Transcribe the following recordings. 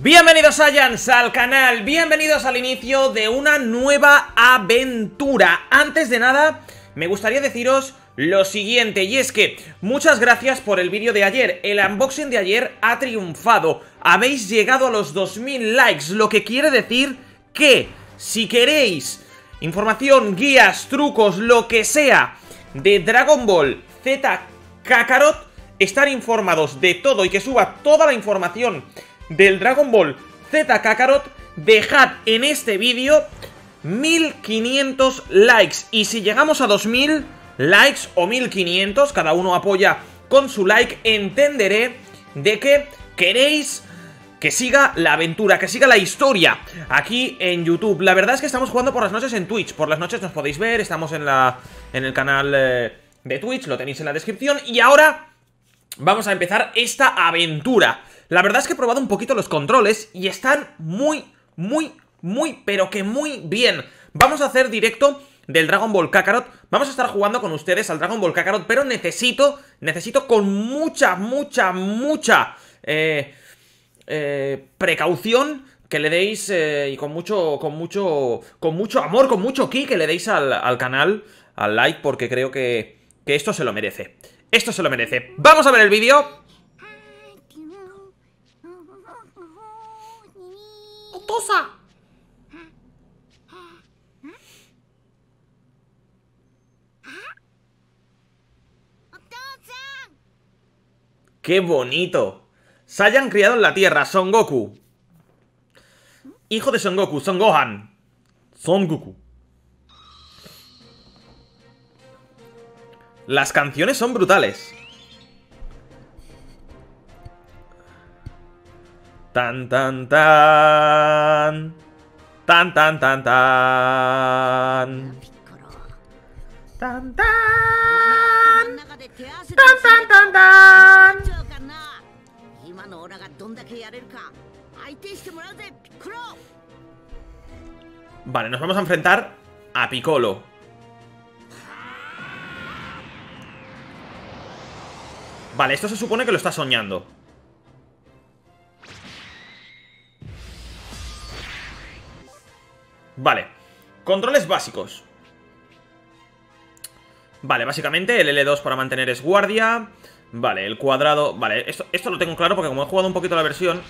Bienvenidos Saiyans al canal, bienvenidos al inicio de una nueva aventura. Antes de nada, me gustaría deciros lo siguiente Y es que, muchas gracias por el vídeo de ayer. El unboxing de ayer ha triunfado. Habéis llegado a los 2000 likes Lo que quiere decir que, si queréis información, guías, trucos, lo que sea De Dragon Ball Z Kakarot Estar informados de todo y que suba toda la información del Dragon Ball Z Kakarot, dejad en este vídeo 1500 likes. Y si llegamos a 2000 likes o 1500, cada uno apoya con su like, entenderé de que queréis que siga la aventura, que siga la historia aquí en YouTube. La verdad es que estamos jugando por las noches en Twitch. Por las noches nos podéis ver, estamos en, la, en el canal eh, de Twitch, lo tenéis en la descripción. Y ahora vamos a empezar esta aventura. La verdad es que he probado un poquito los controles y están muy, muy, muy, pero que muy bien. Vamos a hacer directo del Dragon Ball Kakarot. Vamos a estar jugando con ustedes al Dragon Ball Kakarot, pero necesito, necesito con mucha, mucha, mucha eh, eh, precaución que le deis eh, y con mucho, con mucho, con mucho amor, con mucho ki que le deis al, al canal, al like, porque creo que, que esto se lo merece. Esto se lo merece. Vamos a ver el vídeo. ¡Otosa! ¡Qué bonito! Se hayan criado en la Tierra, Son Goku. Hijo de Son Goku, Son Gohan. Son Goku. Las canciones son brutales. Tan tan tan. Tan tan tan tan. Tan tan. Tan tan tan tan. Vale, nos vamos a enfrentar a Piccolo. Vale, esto se supone que lo está soñando. Vale, controles básicos. Vale, básicamente el L2 para mantener es guardia. Vale, el cuadrado... Vale, esto, esto lo tengo claro porque como he jugado un poquito la versión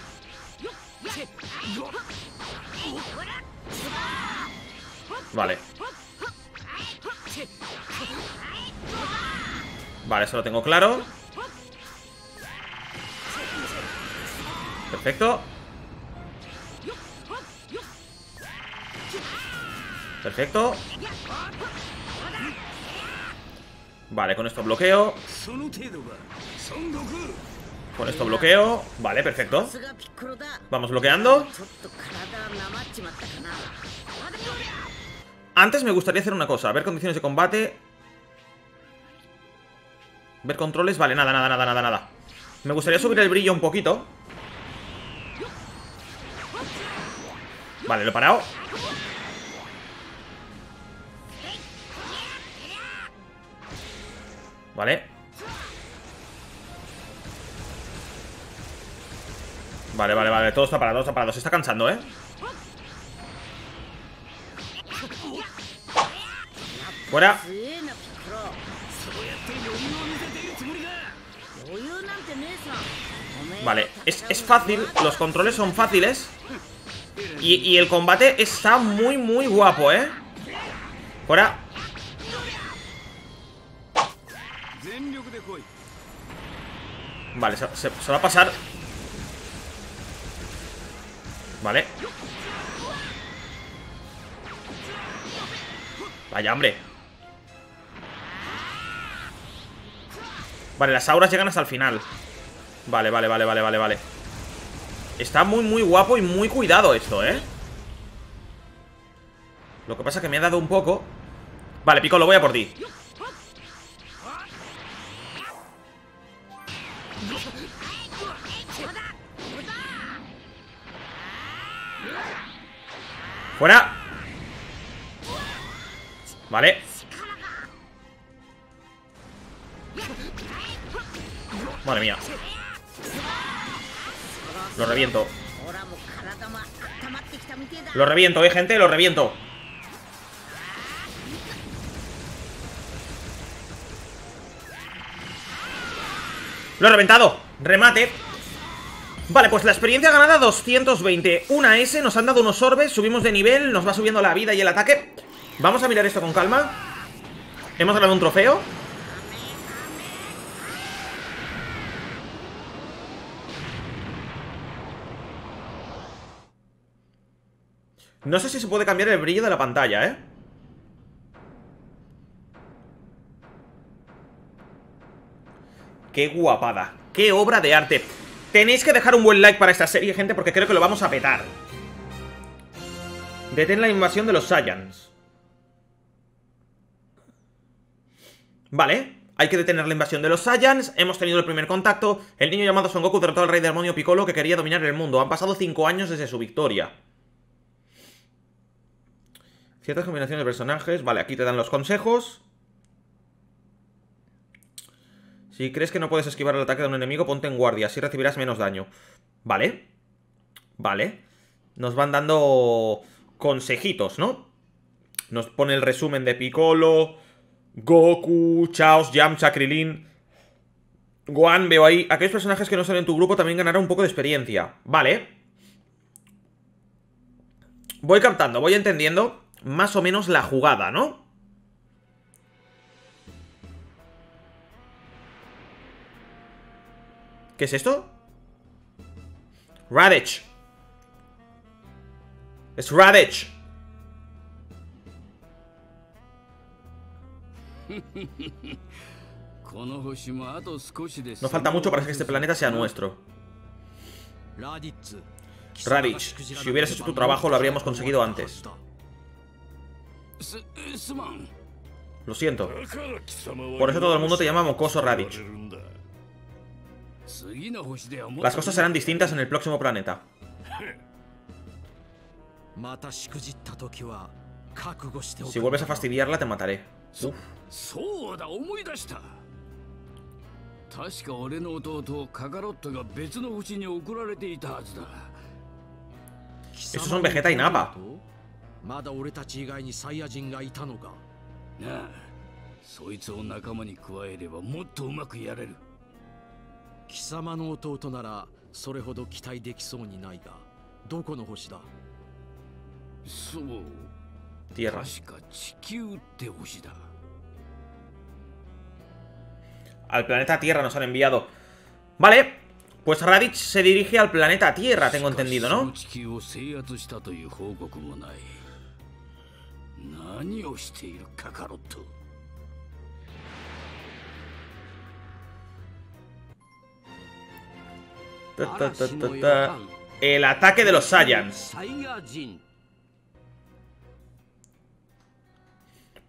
Vale. Vale, eso lo tengo claro Perfecto. Perfecto. Vale, con esto bloqueo. Con esto bloqueo. Vale, perfecto. Vamos bloqueando. Antes me gustaría hacer una cosa Ver condiciones de combate. Ver controles, vale, nada, nada, nada, nada, nada. Me gustaría subir el brillo un poquito Vale, lo he parado. Vale. Vale, vale, vale, todo está parado, todo está parado. Se está cansando, ¿eh? Fuera. Vale, es, es fácil. Los controles son fáciles y, el combate está muy, muy guapo, ¿eh? Fuera Vale, se, se, va a pasar. Vale. Vaya, hombre. Vale, las auras llegan hasta el final. Vale, vale, vale, vale, vale, vale Está muy, muy guapo y muy cuidado esto, ¿eh? Lo que pasa es que me ha dado un poco Vale, Piccolo, voy a por ti ¡Fuera! Vale Madre mía Lo reviento. Lo reviento, eh, gente, lo reviento. Lo he reventado. Remate. Vale, pues la experiencia ganada 220 Una S, nos han dado unos orbes Subimos de nivel, nos va subiendo la vida y el ataque. Vamos a mirar esto con calma. Hemos ganado un trofeo No sé si se puede cambiar el brillo de la pantalla, ¿eh? Qué guapada Qué obra de arte Tenéis que dejar un buen like para esta serie, gente Porque creo que lo vamos a petar Detén la invasión de los Saiyans Vale hay que detener la invasión de los Saiyans, hemos tenido el primer contacto, el niño llamado Son Goku derrotó al rey demonio Piccolo que quería dominar el mundo. Han pasado 5 años desde su victoria. Ciertas combinaciones de personajes. Vale, aquí te dan los consejos. Si crees que no puedes esquivar el ataque de un enemigo, ponte en guardia, así recibirás menos daño. Vale. Vale. Nos van dando consejitos, ¿no? Nos pone el resumen de Piccolo, Goku, Chaos, Yamcha, Krilin, Guan, veo ahí. Aquellos personajes que no son en tu grupo también ganarán un poco de experiencia. Vale. Voy captando, voy entendiendo más o menos la jugada, ¿no? ¿Qué es esto? Radich. Es Radich. No falta mucho para que este planeta sea nuestro. Radich, si hubieras hecho tu trabajo lo habríamos conseguido antes. Lo siento. Por eso todo el mundo te llama Mocoso Radich. Las cosas serán distintas en el próximo planeta. Si vuelves a fastidiarla, te mataré. Uf. Estos son Vegeta y Nappa. まだ俺たち以外にサイヤ人がいたのかなあそいつを仲間に加えればもっとうまくやれる貴様の弟ならそれほど期待できそうにないがどこの星だそう確か地球って星だ Al planeta Tierra nos han enviado. Vale, pues Raditz se dirige al planeta Tierra, tengo entendido, ¿no? El ataque de los Saiyans.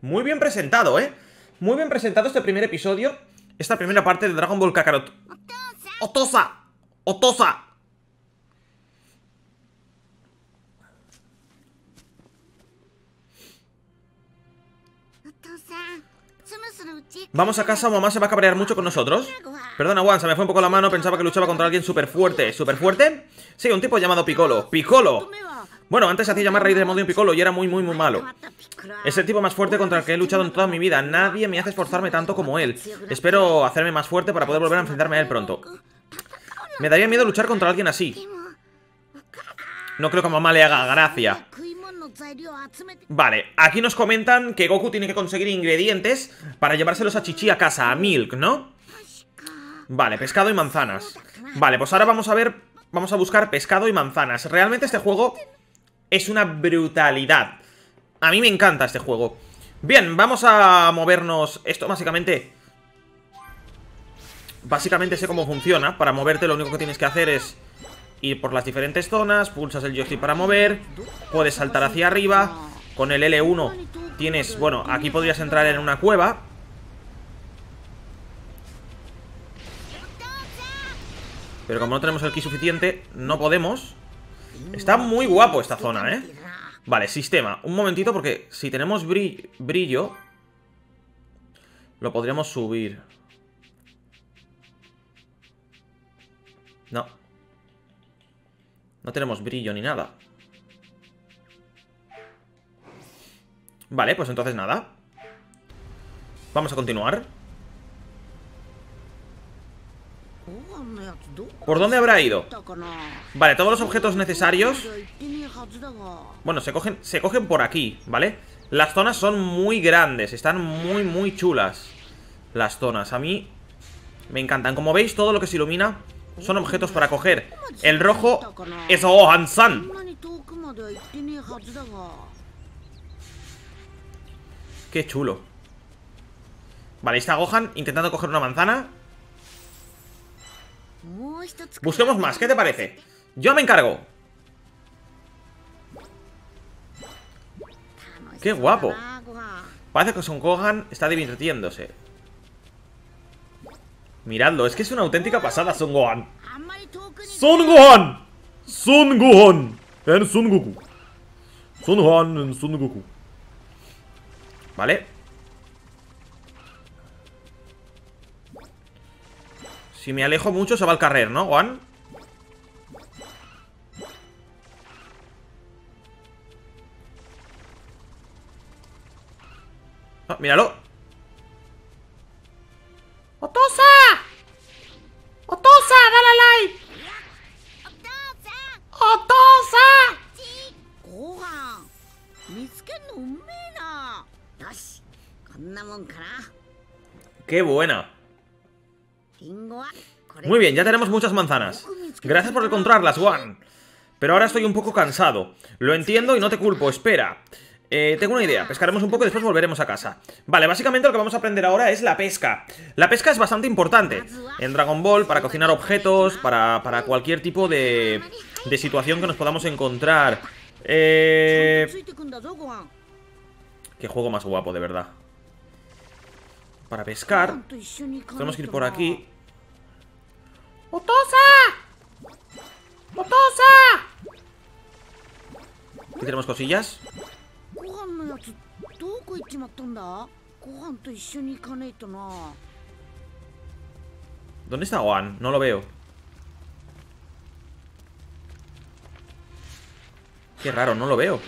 Muy bien presentado, ¿eh? Muy bien presentado este primer episodio. Esta primera parte de Dragon Ball Kakarot. ¡Otosa! ¡Otosa! Vamos a casa mamá se va a cabrear mucho con nosotros Perdona, Juan, se me fue un poco la mano. Pensaba que luchaba contra alguien súper fuerte ¿Súper fuerte? Sí, un tipo llamado Piccolo. ¡Piccolo! Bueno, antes hacía llamar rey de un Piccolo y era muy, muy, muy malo. Es el tipo más fuerte contra el que he luchado en toda mi vida. Nadie me hace esforzarme tanto como él. Espero hacerme más fuerte para poder volver a enfrentarme a él pronto. Me daría miedo luchar contra alguien así. No creo que a mamá le haga gracia Vale, aquí nos comentan que Goku tiene que conseguir ingredientes para llevárselos a Chichi a casa, a Milk, ¿no? Vale, pescado y manzanas. Vale, pues ahora vamos a ver, vamos a buscar pescado y manzanas. Realmente este juego es una brutalidad. A mí me encanta este juego. Bien, vamos a movernos. Esto básicamente Básicamente sé cómo funciona. Para moverte lo único que tienes que hacer es Ir por las diferentes zonas Pulsas el joystick para mover Puedes saltar hacia arriba. Con el L1 tienes... Bueno, aquí podrías entrar en una cueva. Pero como no tenemos el ki suficiente No podemos. Está muy guapo esta zona, ¿eh? Vale, sistema, un momentito porque si tenemos brillo Lo podríamos subir. No No tenemos brillo ni nada. Vale, pues entonces nada. Vamos a continuar. ¿Por dónde habrá ido? Vale, todos los objetos necesarios Bueno, se cogen, se cogen por aquí, ¿vale? Las zonas son muy grandes Están muy, muy chulas Las zonas, a mí Me encantan, como veis, todo lo que se ilumina Son objetos para coger. El rojo es Gohan-san. Qué chulo. Vale, está Gohan intentando coger una manzana. Busquemos más, ¿qué te parece? Yo me encargo. ¡Qué guapo! Parece que Son Gohan está divirtiéndose Miradlo, es que es una auténtica pasada Son Gohan ¡Son Gohan! ¡Son Gohan! En Son Goku Son Gohan en Son Goku ¿Vale? Si me alejo mucho se va al carrer, ¿no, Juan? Ah, míralo ¡Otosa! ¡Otosa! ¡Dale like! ¡Otosa! ¡Qué buena! Muy bien, ya tenemos muchas manzanas. Gracias por encontrarlas, Juan. Pero ahora estoy un poco cansado. Lo entiendo y no te culpo, espera. Eh, tengo una idea, pescaremos un poco y después volveremos a casa. Vale, básicamente lo que vamos a aprender ahora es la pesca. La pesca es bastante importante En Dragon Ball, para cocinar objetos Para, para cualquier tipo de, de situación que nos podamos encontrar. Eh... Qué juego más guapo, de verdad. Para pescar Tenemos que ir por aquí. ¡Otosa! ¡Otosa! Aquí tenemos cosillas ¿Dónde está Gohan? No lo veo Qué raro, no lo veo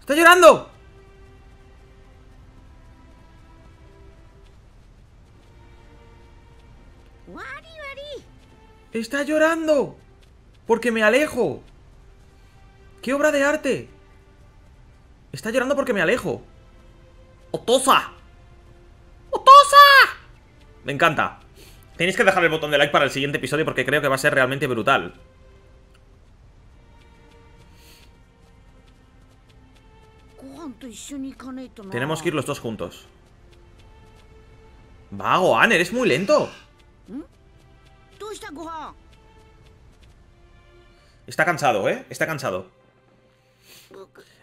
¡Está llorando! ¡Está llorando! Porque me alejo ¡Qué obra de arte! Está llorando porque me alejo ¡Otosa! ¡Otosa! Me encanta Tenéis que dejar el botón de like para el siguiente episodio Porque creo que va a ser realmente brutal Tenemos que ir los dos juntos Va, Gohan, eres muy lento Está cansado, ¿eh? Está cansado.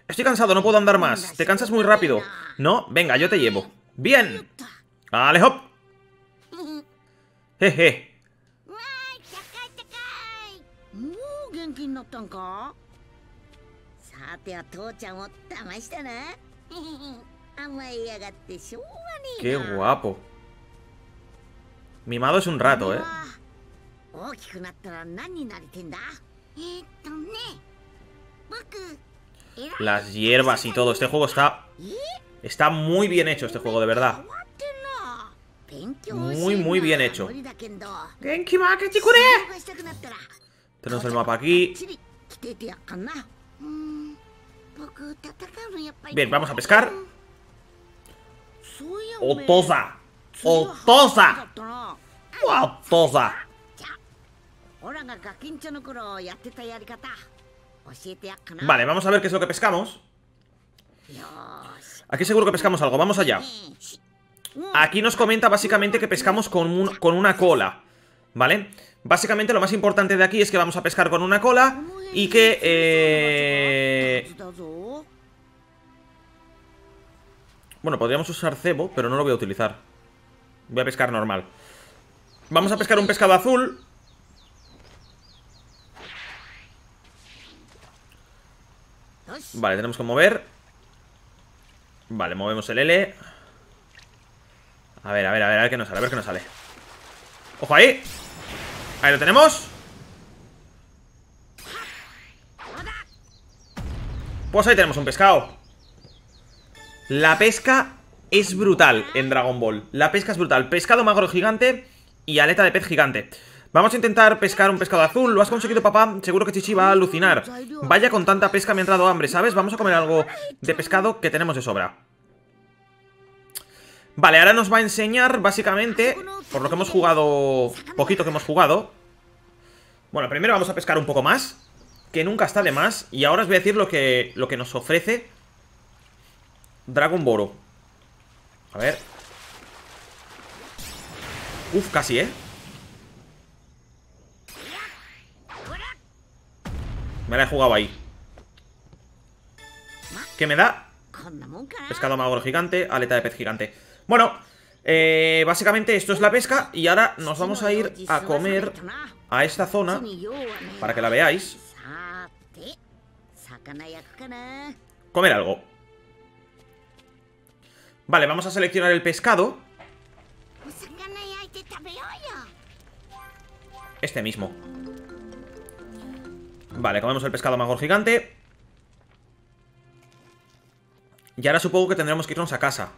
Estoy cansado, no puedo andar más. Te cansas muy rápido. ¿No? Venga, yo te llevo. ¡Bien! ¡Ale, hop! Jeje ¡Qué guapo! Mimado es un rato, ¿eh? Las hierbas y todo. Este juego está... Está muy bien hecho este juego, de verdad. Muy, muy bien hecho. Tenemos el mapa aquí. Bien, vamos a pescar. ¡Otosa! ¡Otosa! ¡Otosa! Vale, vamos a ver qué es lo que pescamos. Aquí seguro que pescamos algo, vamos allá. Aquí nos comenta básicamente que pescamos con, con una cola ¿Vale? Básicamente lo más importante de aquí es que vamos a pescar con una cola Y que... Eh... Bueno, podríamos usar cebo, pero no lo voy a utilizar. Voy a pescar normal. Vamos a pescar un pescado azul Vale, tenemos que mover. Vale, movemos el L. A ver, a ver, a ver, a ver qué nos sale, a ver qué nos sale. ¡Ojo ahí! Ahí lo tenemos. Pues ahí tenemos un pescado. La pesca es brutal en Dragon Ball. La pesca es brutal. Pescado magro gigante y aleta de pez gigante Vamos a intentar pescar un pescado azul. ¿Lo has conseguido, papá? Seguro que Chichi va a alucinar. Vaya, con tanta pesca me ha entrado hambre, ¿sabes? Vamos a comer algo de pescado que tenemos de sobra. Vale, ahora nos va a enseñar, básicamente, por lo que hemos jugado... Poquito que hemos jugado. Bueno, primero vamos a pescar un poco más, que nunca está de más. Y ahora os voy a decir lo que, lo que nos ofrece Dragon Boro. A ver. Uf, casi, ¿eh? Me la he jugado ahí. ¿Qué me da? Pescado magro gigante, aleta de pez gigante. Bueno, eh, básicamente esto es la pesca Y ahora nos vamos a ir a comer a esta zona Para que la veáis. Comer algo. Vale, vamos a seleccionar el pescado. Este mismo Vale, comemos el pescado magor gigante. Y ahora supongo que tendremos que irnos a casa.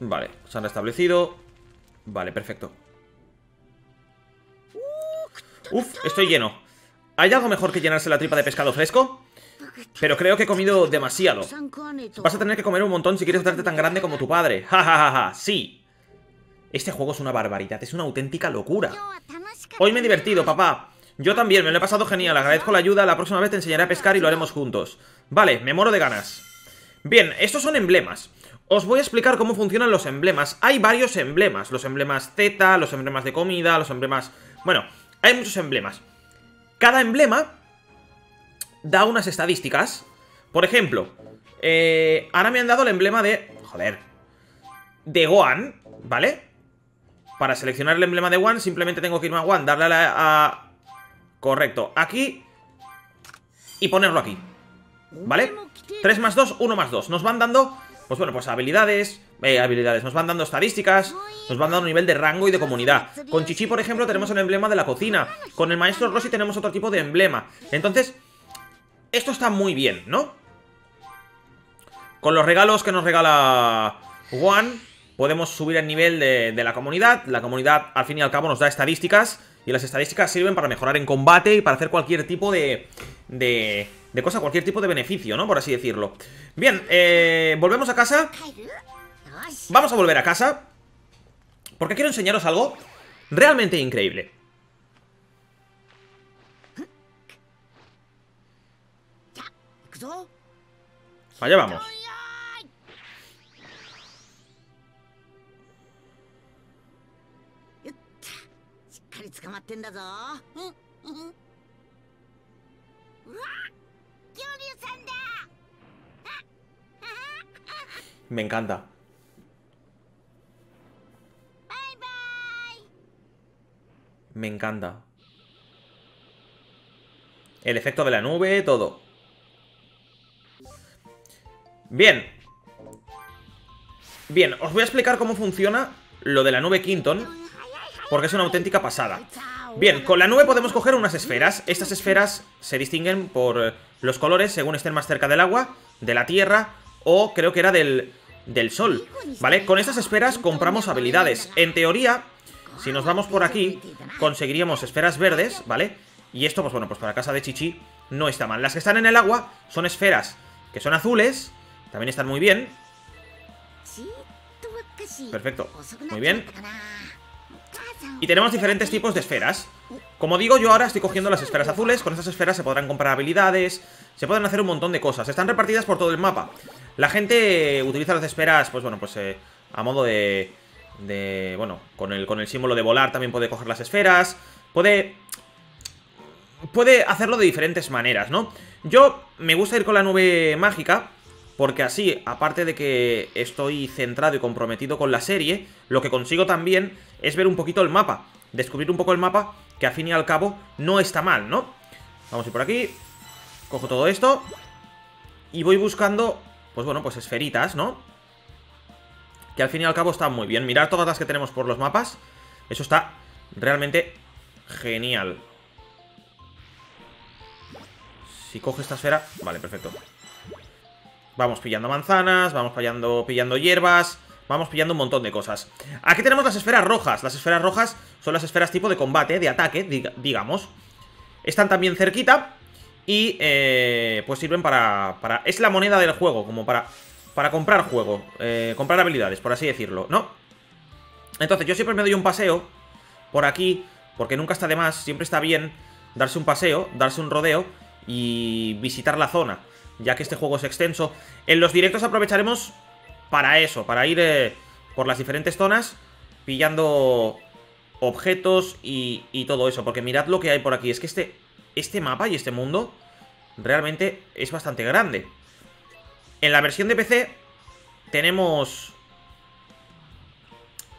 Vale, se han restablecido. Vale, perfecto. Uf, estoy lleno. ¿Hay algo mejor que llenarse la tripa de pescado fresco? Pero creo que he comido demasiado. Vas a tener que comer un montón si quieres hacerte tan grande como tu padre. Ja, ja, ja, ja, sí este juego es una barbaridad, es una auténtica locura Hoy me he divertido, papá Yo también, me lo he pasado genial, agradezco la ayuda La próxima vez te enseñaré a pescar y lo haremos juntos Vale, me moro de ganas Bien, estos son emblemas os voy a explicar cómo funcionan los emblemas. Hay varios emblemas. Los emblemas Z, los emblemas de comida, los emblemas... Bueno, hay muchos emblemas. Cada emblema da unas estadísticas. Por ejemplo, eh, ahora me han dado el emblema de... Joder. De Gohan, ¿vale? Para seleccionar el emblema de One, simplemente tengo que irme a One, darle a, la. Correcto, aquí Y ponerlo aquí ¿Vale? 3 más 2, 1 más 2 Nos van dando, pues bueno, pues habilidades eh, Habilidades, nos van dando estadísticas Nos van dando nivel de rango y de comunidad Con Chichi, por ejemplo, tenemos el emblema de la cocina Con el maestro Rossi tenemos otro tipo de emblema Entonces, esto está muy bien, ¿no? Con los regalos que nos regala One podemos subir el nivel de, la comunidad. La comunidad, al fin y al cabo, nos da estadísticas. Y las estadísticas sirven para mejorar en combate y para hacer cualquier tipo de... de, de cosa, cualquier tipo de beneficio, ¿no? Por así decirlo. Bien, eh, volvemos a casa. Vamos a volver a casa. Porque quiero enseñaros algo realmente increíble. Allá vamos. Me encanta. Me encanta. El efecto de la nube, todo. Bien. Bien, os voy a explicar cómo funciona lo de la nube Quinton porque es una auténtica pasada. Bien, con la nube podemos coger unas esferas. Estas esferas se distinguen por eh, los colores según estén más cerca del agua, de la tierra o creo que era del, del sol. ¿Vale? Con estas esferas compramos habilidades. En teoría, si nos vamos por aquí, conseguiríamos esferas verdes, ¿vale? Y esto, pues bueno, pues para casa de Chichi no está mal. Las que están en el agua son esferas que son azules, también están muy bien. Perfecto, muy bien. Y tenemos diferentes tipos de esferas. Como digo, yo ahora estoy cogiendo las esferas azules. Con estas esferas se podrán comprar habilidades. Se pueden hacer un montón de cosas. Están repartidas por todo el mapa. La gente utiliza las esferas, pues bueno, pues eh, a modo de... de bueno, con el, con el símbolo de volar también puede coger las esferas. Puede... Puede hacerlo de diferentes maneras, ¿no? Yo me gusta ir con la nube mágica porque así, aparte de que estoy centrado y comprometido con la serie, lo que consigo también es ver un poquito el mapa, descubrir un poco el mapa, que al fin y al cabo no está mal, ¿no? Vamos a ir por aquí, cojo todo esto, y voy buscando, pues bueno, pues esferitas, ¿no? que al fin y al cabo están muy bien. Mirar todas las que tenemos por los mapas. Eso está realmente genial. Si coge esta esfera... Vale, perfecto. Vamos pillando manzanas, vamos pillando, pillando hierbas... Vamos pillando un montón de cosas. Aquí tenemos las esferas rojas. Las esferas rojas son las esferas tipo de combate, de ataque, digamos. Están también cerquita. Y eh, pues sirven para, para... Es la moneda del juego, como para, para comprar juego. Eh, comprar habilidades, por así decirlo, ¿no? Entonces yo siempre me doy un paseo por aquí, porque nunca está de más, siempre está bien darse un paseo, darse un rodeo y visitar la zona, ya que este juego es extenso. En los directos aprovecharemos para eso, para ir eh, por las diferentes zonas pillando objetos y, todo eso. Porque mirad lo que hay por aquí. Es que este, este mapa y este mundo realmente es bastante grande. En la versión de PC tenemos...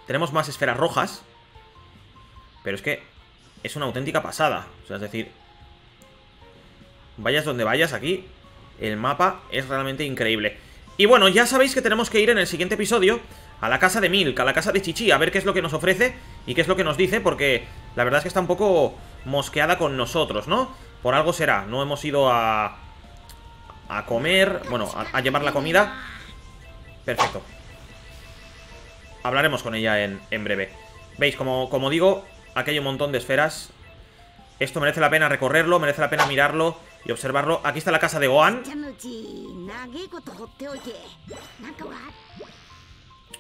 Tenemos más esferas rojas. Pero es que es una auténtica pasada. O sea, es decir... Vayas donde vayas aquí, el mapa es realmente increíble. Y bueno, ya sabéis que tenemos que ir en el siguiente episodio a la casa de Milk, a la casa de Chichi, a ver qué es lo que nos ofrece y qué es lo que nos dice, porque la verdad es que está un poco mosqueada con nosotros, ¿no? Por algo será, no hemos ido a... A comer, bueno, a, llevar la comida Perfecto Hablaremos con ella en, en breve ¿Veis? Como, como digo, aquí hay un montón de esferas Esto merece la pena recorrerlo, merece la pena mirarlo y observarlo. Aquí está la casa de Gohan.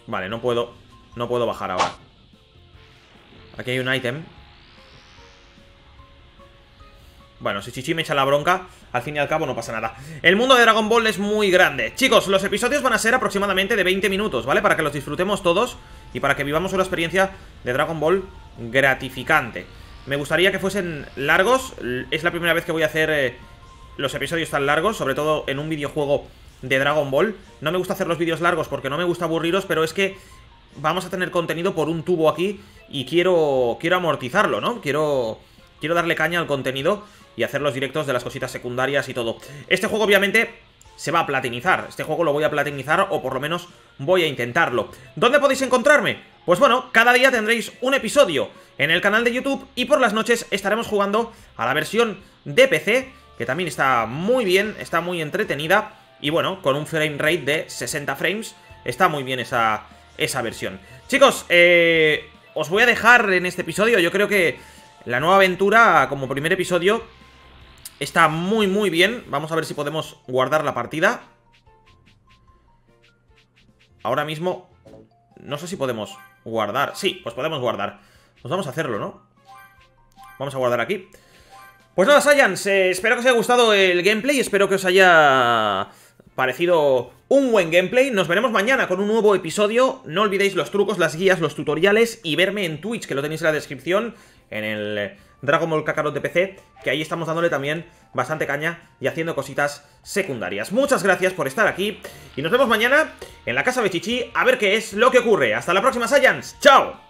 Vale, no puedo No puedo bajar ahora Aquí hay un ítem Bueno, si Chichi me echa la bronca Al fin y al cabo no pasa nada El mundo de Dragon Ball es muy grande Chicos, los episodios van a ser aproximadamente de 20 minutos ¿Vale? Para que los disfrutemos todos Y para que vivamos una experiencia de Dragon Ball gratificante Me gustaría que fuesen largos Es la primera vez que voy a hacer... Eh, los episodios tan largos, sobre todo en un videojuego de Dragon Ball. No me gusta hacer los vídeos largos porque no me gusta aburriros, pero es que vamos a tener contenido por un tubo aquí y quiero, quiero amortizarlo, ¿no? Quiero, quiero darle caña al contenido y hacer los directos de las cositas secundarias y todo. Este juego obviamente se va a platinizar. Este juego lo voy a platinizar o por lo menos voy a intentarlo. ¿Dónde podéis encontrarme? Pues bueno, cada día tendréis un episodio en el canal de YouTube y por las noches estaremos jugando a la versión de PC que también está muy bien, está muy entretenida y bueno, con un frame rate de 60 frames, está muy bien esa, esa versión. Chicos, eh, os voy a dejar en este episodio, yo creo que la nueva aventura como primer episodio está muy muy bien, vamos a ver si podemos guardar la partida. Ahora mismo, no sé si podemos guardar, sí, pues podemos guardar, pues vamos a hacerlo, ¿no? Vamos a guardar aquí. Pues nada, Saiyans, espero que os haya gustado el gameplay, espero que os haya parecido un buen gameplay. Nos veremos mañana con un nuevo episodio. No olvidéis los trucos, las guías, los tutoriales y verme en Twitch, que lo tenéis en la descripción, en el Dragon Ball Kakarot de PC, que ahí estamos dándole también bastante caña y haciendo cositas secundarias. Muchas gracias por estar aquí y nos vemos mañana en la casa de Chichi a ver qué es lo que ocurre. Hasta la próxima, Saiyans. ¡Chao!